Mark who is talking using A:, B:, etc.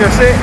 A: Sit. Three.